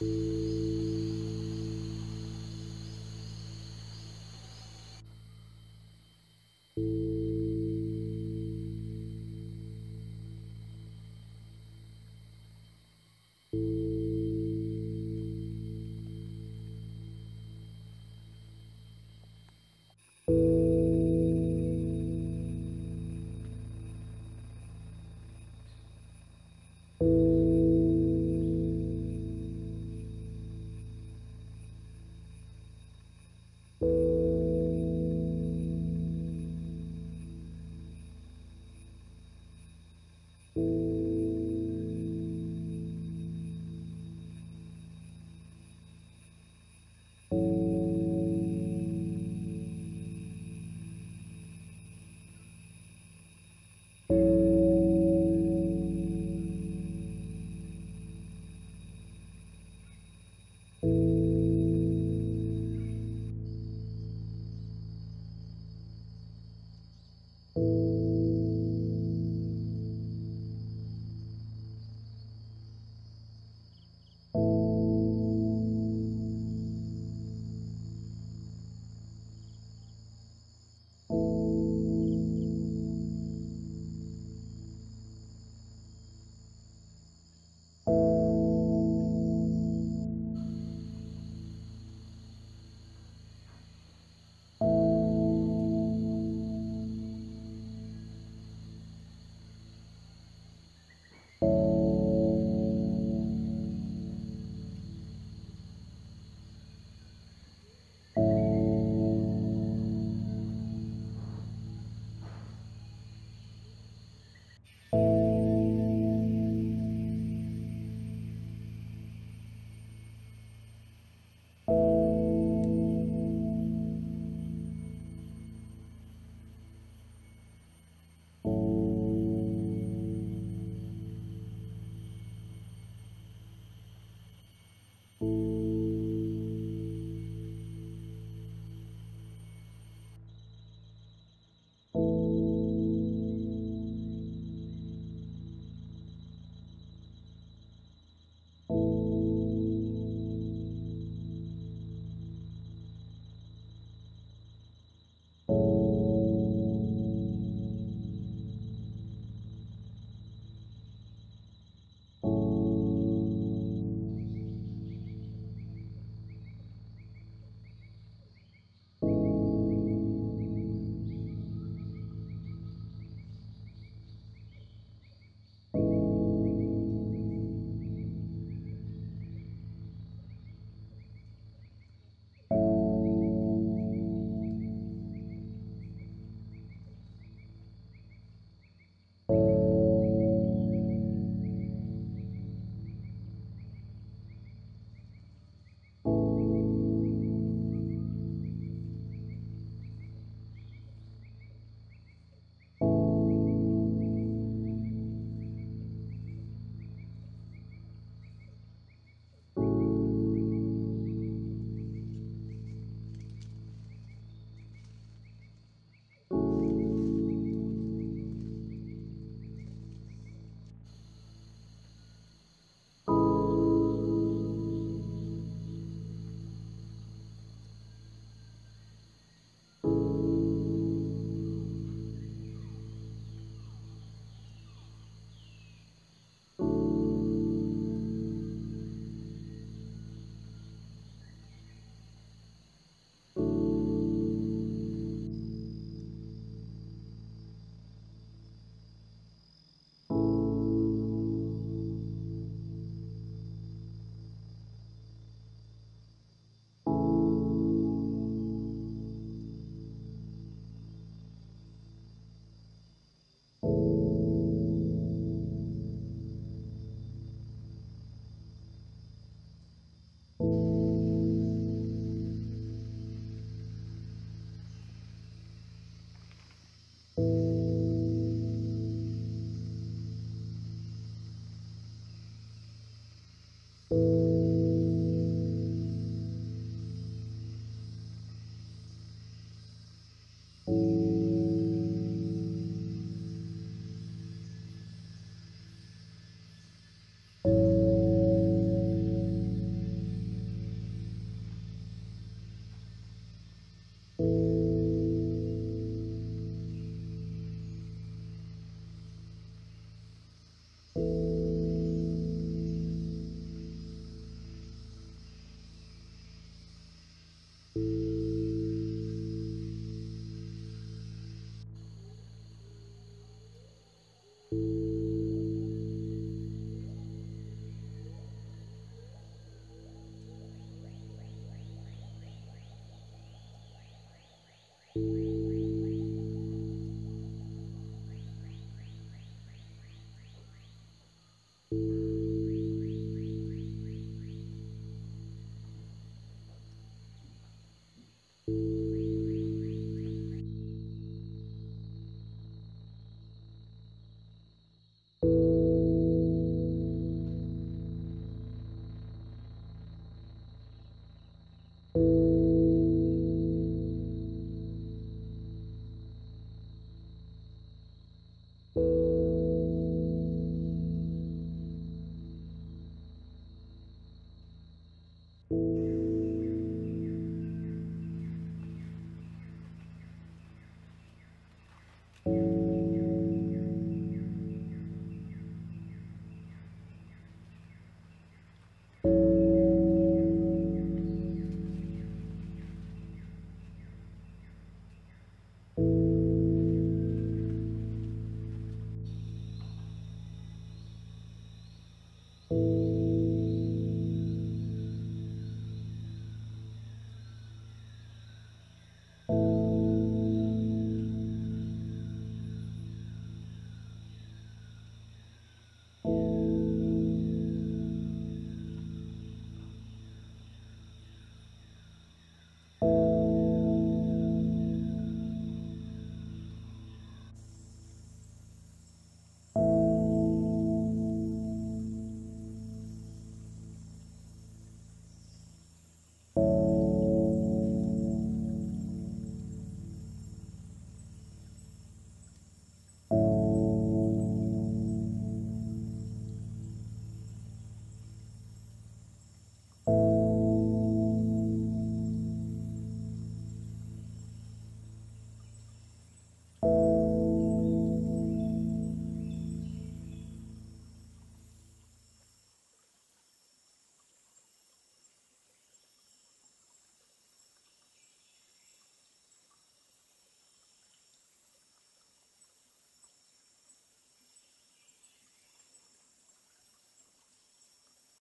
you